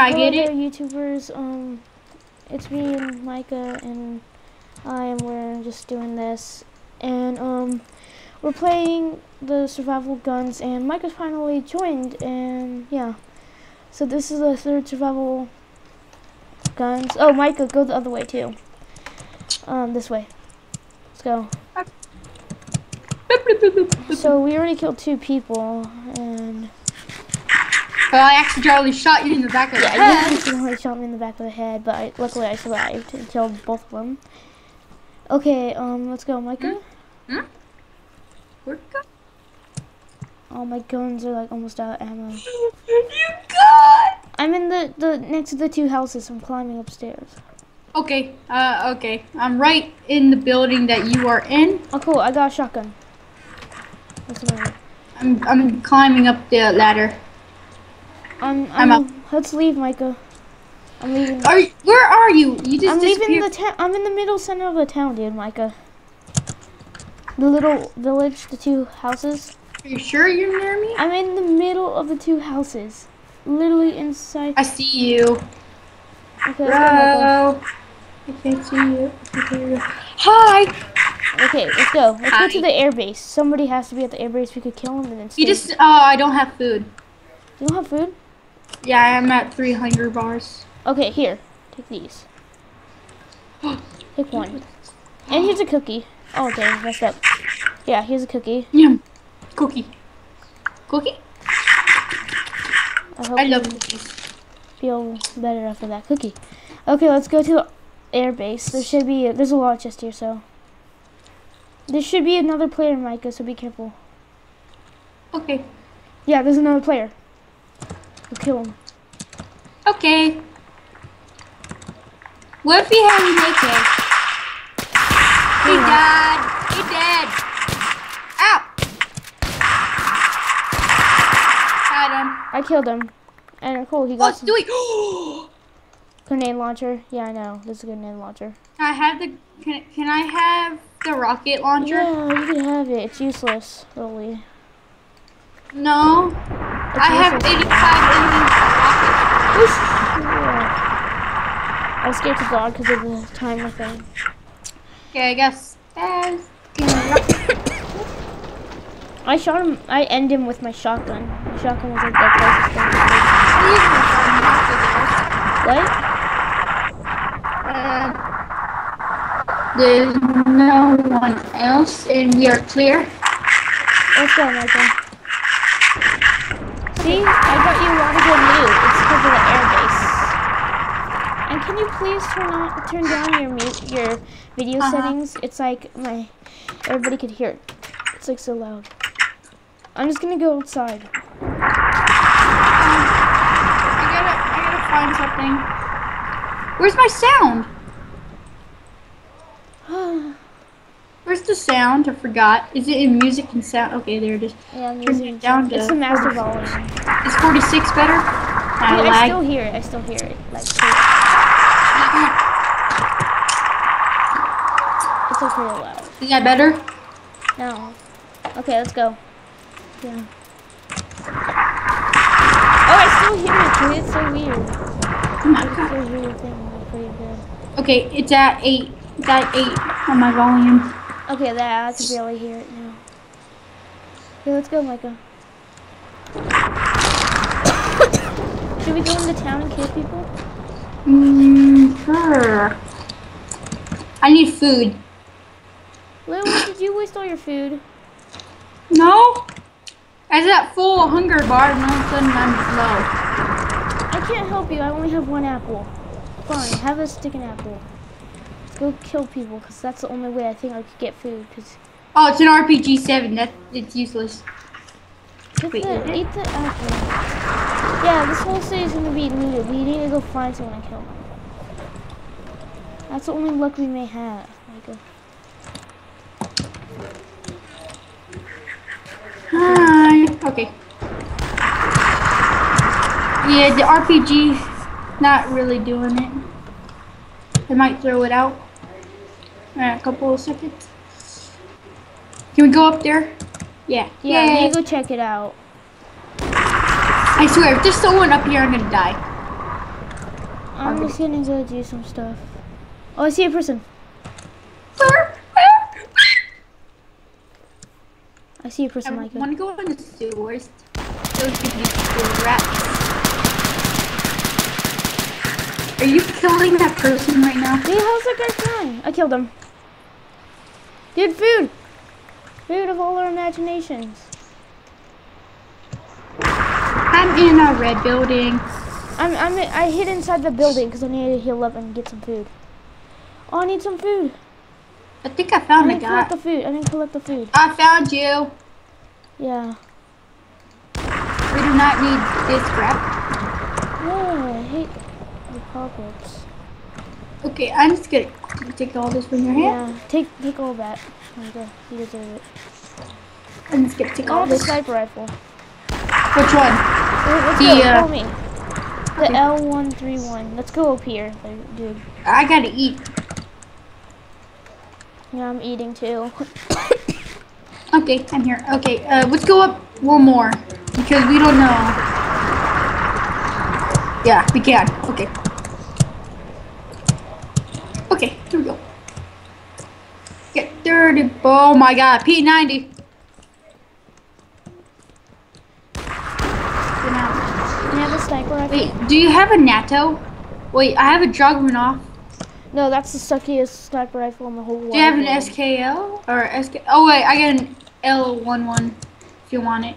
I get it. YouTubers. Um, it's me and Micah, and I am we're just doing this, and um, we're playing the survival guns, and Micah's finally joined, and yeah. So this is the third survival guns. Oh, Micah, go the other way too. Um, this way. Let's go. So we already killed two people, and Well, I accidentally shot you in the back of the yeah, head. you accidentally shot me in the back of the head, but I, luckily I survived and killed both of them. Okay, um, let's go, Micah. Where'd it go? All my guns are like almost out of ammo. You got. I'm in the the next to the two houses. I'm climbing upstairs. Okay. Uh. Okay. I'm right in the building that you are in. Oh, cool! I got a shotgun. What's the matter? I'm. I'm climbing up the ladder. I'm. I'm I'm. Let's leave, Micah. I'm leaving. Are. you- Where are you? You just I'm leaving disappeared. the town. I'm in the middle center of the town, dude, Micah. The little village, the two houses. Are you sure you're near me? I'm in the middle of the two houses. Literally inside. I see you. Okay, let's go, Micah. Bro. I can't see you. I can't hear you. Hi. Okay, let's go. Let's go to the airbase. Somebody has to be at the airbase. We could kill him and then stay. You just. Oh, I don't have food. You don't have food? Yeah, I'm at 300 bars. Okay, here. Take these. Take one. And here's a cookie. Oh, okay, messed up. Yeah, here's a cookie. Yum. Cookie. Cookie? I hope I love cookies. feel better after that cookie. Okay, let's go to the airbase. There should be. There's a lot of chests here, so. There should be another player, Micah, so be careful. Okay. Yeah, there's another player. Kill him. Okay. What if he had an AK? He died. He dead. Ow. Got him. I killed him. And cool, he got What's doing? grenade launcher. Yeah, I know. This is a grenade launcher. I have the. Can, can I have the rocket launcher? Yeah, you can have it. It's useless, really. No. I have useless. 85 enemy Yeah. I was scared to God because of the timer thing. Okay, I guess. I shot him. I end him with my shotgun. My shotgun was like the closest thing. What? Uh, there's no one else, and we are clear. Let's go, Michael. See, I got you a lot of good. It's because of the airbase. And can you please turn on, turn down your mute, your video Uh-huh. settings? It's like my everybody could hear it. It's like so loud. I'm just gonna go outside. I gotta, I gotta find something. Where's my sound? Where's the sound? I forgot. Is it in music and sound? Okay, there it is. yeah, I'm Turn it down It's to the master volume. Is 46 better? I I still hear it. I still hear it. Like, so- it's like pretty loud. Is that better? No. Okay, let's go. Yeah. Oh, I still hear it, dude. It's so weird. Oh my I god. still hear your thing pretty good. Okay, it's at 8. It's at 8 on my volume. Okay, that I can barely hear it now. Okay, let's go, Micah. Should we go into town and kill people? Mm, sure. I need food. Lil, why did you waste all your food? No? I was at full hunger bar and all of a sudden I'm low. I can't help you. I only have one apple. Fine, have a stick and apple. Let's go kill people, because that's the only way I think I could get food. Because Oh, it's an RPG 7. That It's useless. Wait, the, eat the apple. Yeah, this whole city is gonna be looted. We need to go find someone and kill them. That's the only luck we may have. Micah. Hi. Okay. Yeah, the RPG's not really doing it. I might throw it out in a couple of seconds. Can we go up there? Yeah. Yeah, Yay. we need to go check it out. I swear, if there's someone up here, I'm gonna die. I'm just gonna go do some stuff. Oh, I see a person. I see a person, Micah. want to go in the sewers. Those give me sewer rats. Are you killing that person right now? Dude, how's that guy flying? I killed him. Dude, food! Food of all our imaginations. I'm in a red building. I'm, I'm, I hid inside the building because I needed to heal up and get some food. Oh, I need some food. I think I I found a didn't collect guy. the food. I didn't collect the food. I found you. Yeah. We do not need this crap. Yeah, I hate the pop-ups. Okay, I'm just gonna take all this from your hand. Yeah, take take all that. Micah, you deserve it. I'm just gonna take I all want the this. sniper rifle. Which one? Wait, let's The, go. uh, me. The L131. Let's go up here, dude. I gotta eat. Yeah, I'm eating too. Okay, I'm here. Okay, uh, let's go up one more because we don't know. Yeah, we can. Okay. Okay, here we go. Get dirty. Oh my god, P90. Get out. You have a sniper rifle? Wait, do you have a NATO? Wait, I have a Juggernaut. No, that's the suckiest sniper rifle in the whole world. Do you have an SKL or SK? Oh wait, I got an L11 if you want it.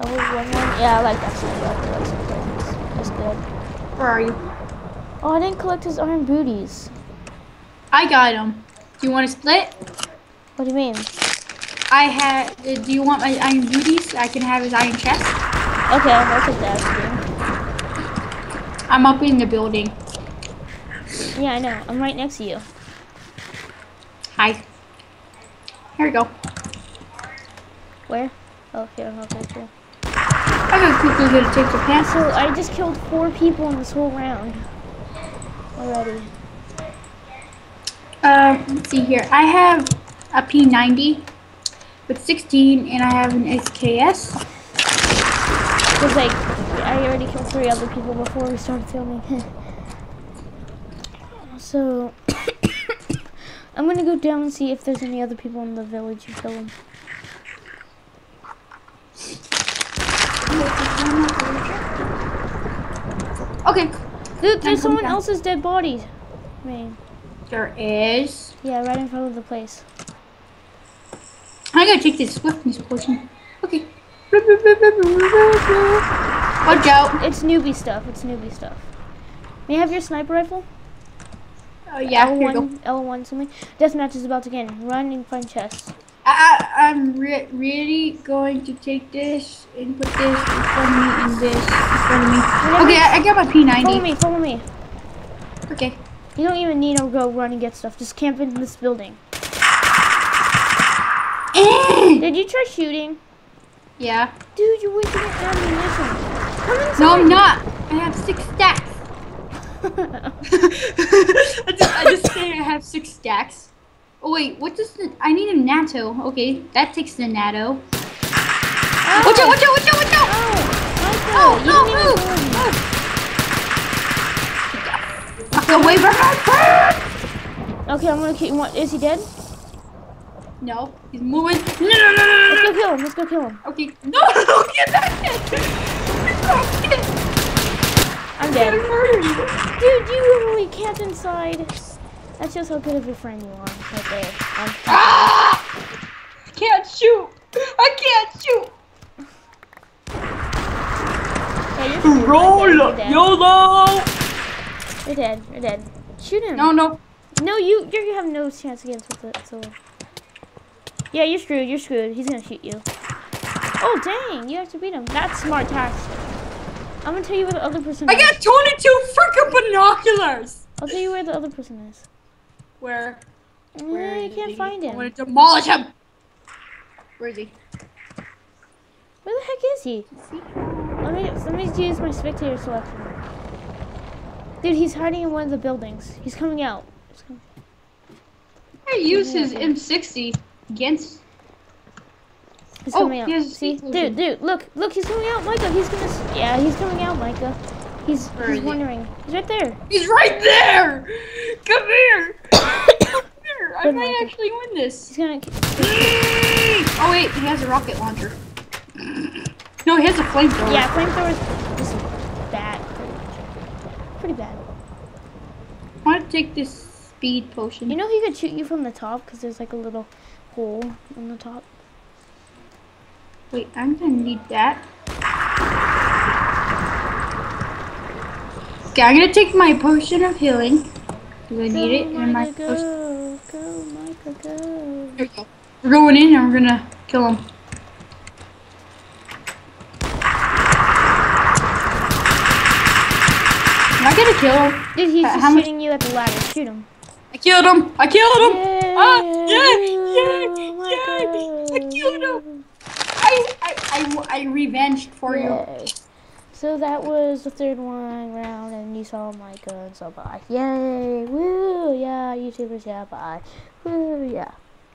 Oh, one, one. Yeah, I like that sniper rifle. That's good. Where are you? Oh, I didn't collect his iron booties. I got him. Do you want to split? What do you mean? I had. Uh, do you want my iron booties? I can have his iron chest. Okay, I'll take that. I'm up in the building. Yeah, I know. I'm right next to you. Hi. Here we go. Where? Oh, here. Okay, cool. I'm gonna quickly go to take the pants. So I just killed four people in this whole round already. Um, let's see here. I have a P90 with 16, and I have an SKS. Cause like I already killed three other people before we started filming. so I'm gonna go down and see if there's any other people in the village who kill them. Okay. Dude, there's someone down. else's dead body. Man, There is. yeah, right in front of the place. I gotta take this swiftness potion. Okay. Watch out. It's newbie stuff. It's newbie stuff. May I have your sniper rifle? Oh yeah, here you go. L1, L1 something. Deathmatch is about to begin. Run and find chests. I, I, I'm re- really going to take this and put this in front of me and this in front of me. Okay, I, I got my P90. Follow me, follow me. Okay. You don't even need to go run and get stuff. Just camp in this building. Did you try shooting? yeah. Dude, you're wasting your ammunition. Come inside. No, I'm not. I have six stacks. I just, I just say I have six stacks. Oh wait, what does the? I need a natto. Okay, that takes the natto. Watch out! Oh. Watch out! Watch out! Watch out! Oh, Oh, no, didn't move! even Fuck away from my. Okay, I'm gonna keep. What, is he dead? No, he's moving. No, no, no, no, no, Let's go kill him. Let's go kill him. Okay, no, no, get back! Get I'm dead. Dude, you literally camped inside. That shows how good of a friend you are, right there. Ah! I can't shoot. I can't shoot. yeah, you're screwed right there. You're dead. YOLO! You're dead. You're dead. Shoot him. No, no. No, you you have no chance against with it. So. Yeah, you're screwed. You're screwed. He's gonna shoot you. Oh dang! You have to beat him. That's smart tactic. I'm gonna tell you where the other person is. I is. got 22 freaking binoculars. I'll tell you where the other person is. Where? Eh, Where you can't he? find I him. want to demolish him. Where is he? Where the heck is he? Let me let me use my spectator selection. Dude, he's hiding in one of the buildings. He's coming out. He's com- I use his M60 against. He's Oh, coming out. he See, dude, dude, look, look, he's coming out, Micah. He's gonna. Yeah, he's coming out, Micah. He's Where he's he? wondering. He's right there. He's right there! Come here! Come here! I Good might Michael. actually win this. He's gonna. Oh wait, he has a rocket launcher. No, he has a flamethrower. Yeah, flamethrowers. Pretty bad. I want to take this speed potion. You know he could shoot you from the top because there's like a little hole on the top. Wait, I'm gonna need that. Okay, I'm gonna take my potion of healing. Because I need it. Go, And my Micah, potion. go, go, Micah, go. There we go. We're going in and we're gonna kill him. Am I gonna kill him? Dude, he's Uh, just how much- shooting you at the ladder. Shoot him. I killed him! I killed him! Yay! Ah, yeah, yeah, Oh yeah, I killed him! I, I, I, I revenged for you. So that was the third one round, and you saw Micah, and so bye. Yay! Woo! Yeah, YouTubers, yeah, bye. Woo! Yeah.